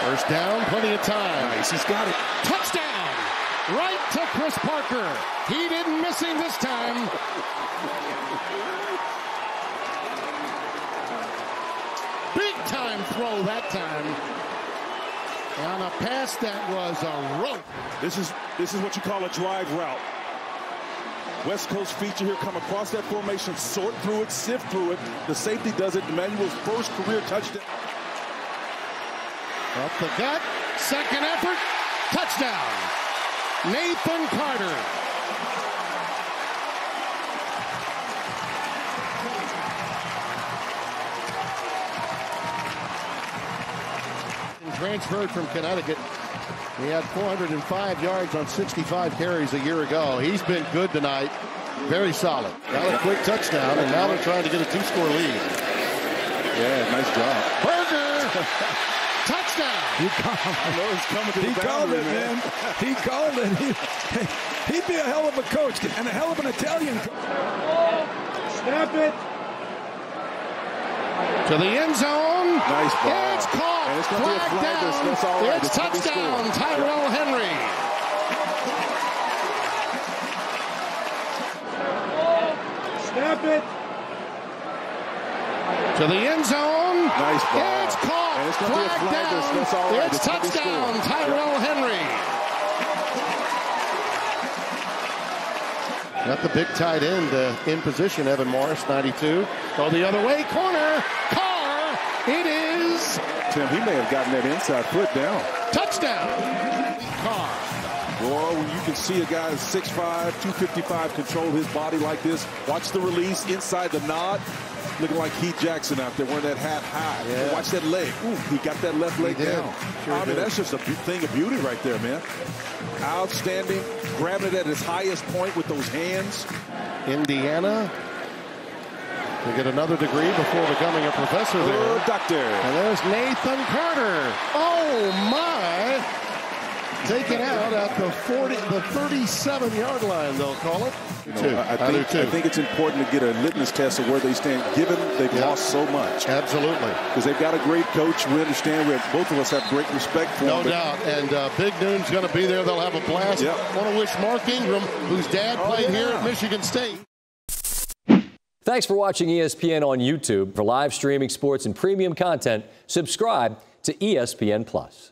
First down, plenty of time. Nice, he's got it. Touchdown! Right to Chris Parker. He didn't miss him this time. Big time throw that time. On a pass that was a rope. This is this is what you call a drive route. West Coast feature here, come across that formation, sort through it, sift through it. The safety does it. Emmanuel's first career touchdown. Up the gut, second effort, touchdown. Nathan Carter. Transferred from Connecticut. He had 405 yards on 65 carries a year ago. He's been good tonight. Very solid. Got a quick touchdown, and now they're trying to get a two-score lead. Yeah, nice job. Burger! touchdown! He called, it. he called it, man. man. He called it. He, he'd be a hell of a coach and a hell of an Italian coach. Snap it. To the end zone. Nice ball. It's caught. And it's going to be a flag. down. That's all right. It's, it's touchdown, Tyrell Henry. Snap it. To the end zone. Nice ball. It's caught. And it's going to be a flag. down. That's all right. It's, it's touchdown, Tyrell Henry. Got the big tight end uh, in position, Evan Morris, 92. Go the other way, corner, Carr, it is. Tim, he may have gotten that inside foot down. Touchdown, Carr. Boy, when you can see a guy 6'5", 255 control his body like this, watch the release inside the nod. Looking like Heath Jackson out there wearing that hat high. Yeah. Watch that leg. Ooh, he got that left leg down. Sure I mean, that's just a thing of beauty right there, man. Outstanding. Grabbing it at his highest point with those hands. Indiana to get another degree before becoming a professor there. Oh, doctor. And there's Nathan Carter. Oh my! Taken out at the 40, the 37 yard line, they'll call it. You know, Two. I, I I think, too. I think it's important to get a litmus test of where they stand, given they've Yeah. lost so much. Absolutely. Because they've got a great coach. We understand. We have, both of us have great respect for No him. but doubt. And uh, Big Noon's going to be there. They'll have a blast. Yep. Want to wish Mark Ingram, whose dad Oh, played here at Michigan State. Thanks for watching E ESPN on YouTube. For live streaming sports and premium content, subscribe to E ESPN Plus.